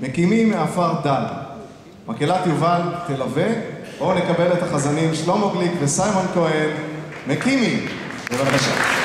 מקימים מעפר דל. מקהלת יובל תלווה, בואו נקבל את החזנים שלמה גליק וסיימון כהן, מקימים, בבקשה.